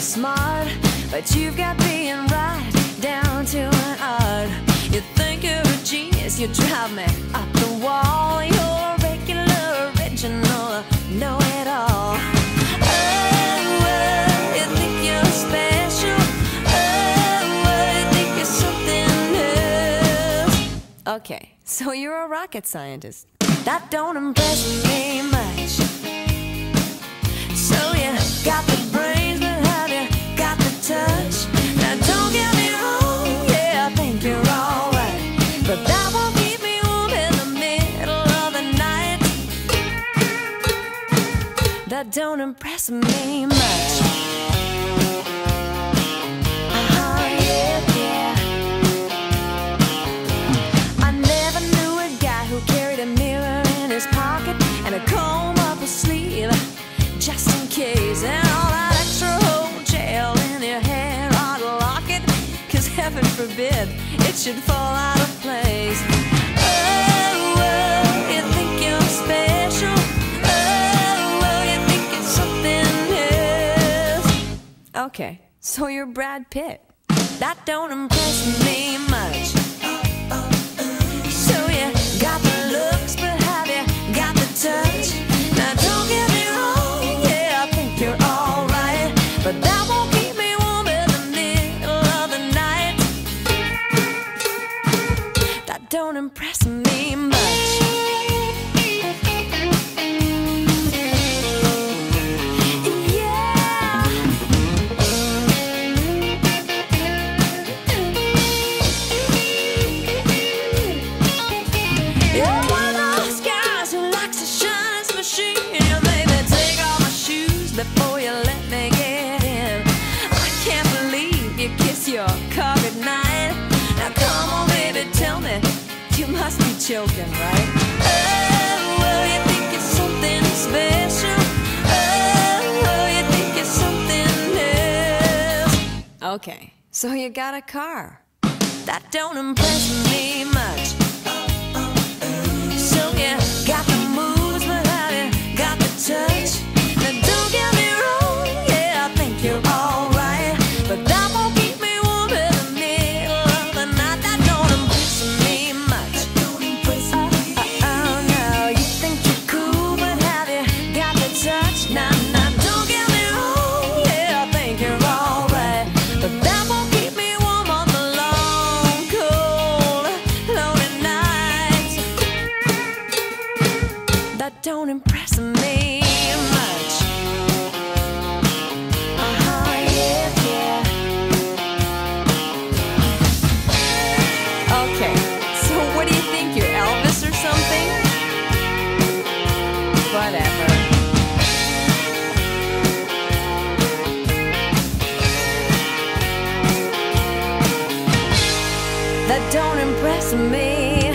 smart, but you've got being right down to an art. You think you're a genius, you drive me up the wall. You're regular, original, know it all. Okay, so you're a rocket scientist. That don't impress me much. So you got the lock it, cause heaven forbid it should fall out of place. Okay, so you're Brad Pitt. That don't impress me much. So you got the looks, but have you got the touch? Now don't get me wrong, yeah, I think you're alright, but that won't keep me warm in the middle of the night. That don't impress joking, right? Oh. Oh. Okay, so you got a car. That don't impress me much. Whatever. That don't impress me